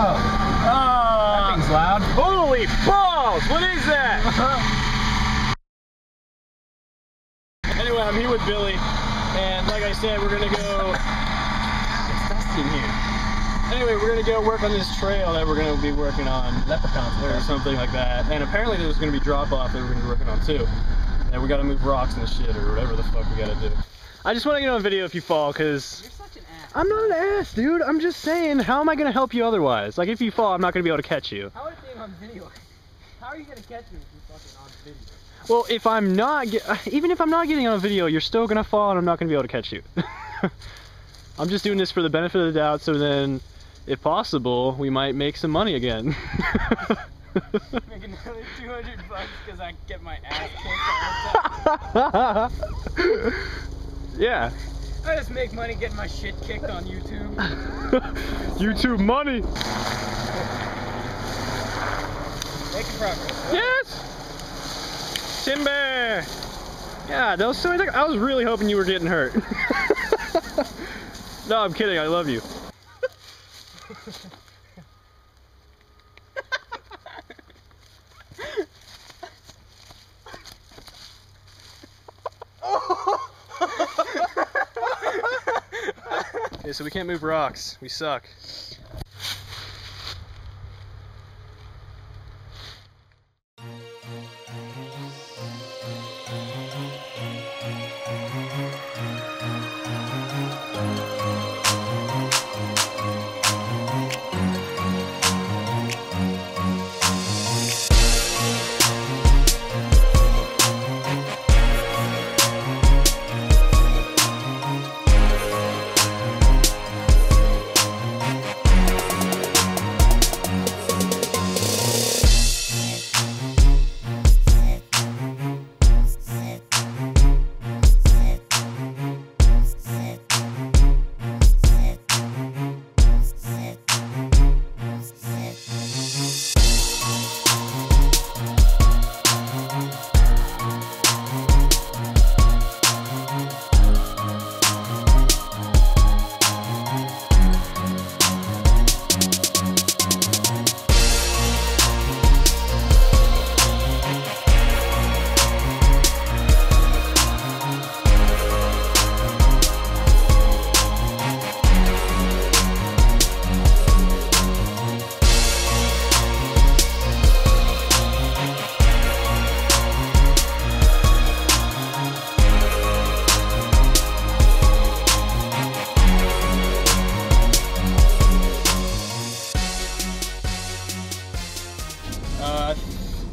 Oh, that Oh, thing's loud. holy balls! What is that? anyway, I'm here with Billy, and like I said, we're gonna go. It's dusty in here. Anyway, we're gonna go work on this trail that we're gonna be working on. Leprechauns. or something like that. And apparently there's going to be drop off that we're going to be working on too. And we got to move rocks and shit or whatever the fuck we got to do. I just want to get on video if you fall because I'm not an ass, dude. I'm just saying, how am I going to help you otherwise? Like if you fall, I'm not going to be able to catch you. How would it being on video? How are you gonna catch me if you're fucking on video? Well, if I'm not, even if I'm not getting on video, you're still going to fall and I'm not going to be able to catch you. I'm just doing this for the benefit of the doubt so then, if possible, we might make some money again. Make another 200 bucks because I get my ass kicked all the time. yeah. I just make money getting my shit kicked on YouTube. YouTube money. Making progress. Yes. Timber. Yeah, that was so. I was really hoping you were getting hurt. no, I'm kidding. I love you. Okay, so we can't move rocks. We suck.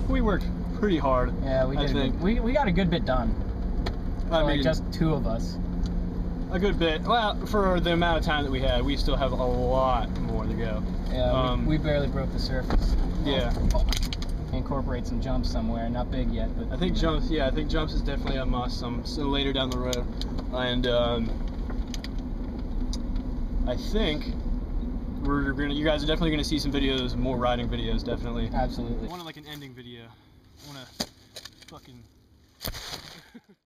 We worked pretty hard. Yeah, we did. Good, we we got a good bit done. I like mean, just two of us. a good bit. Well, for the amount of time that we had, we still have a lot more to go. Yeah, Um, we, we barely broke the surface. Yeah. Incorporate some jumps somewhere. Not big yet, but I think jumps. Yeah, I think jumps is definitely a must. Some, some later down the road, and um, I think we're gonna, you guys are definitely gonna see some videos, more riding videos, definitely. Absolutely. I want like an ending video. I want to fucking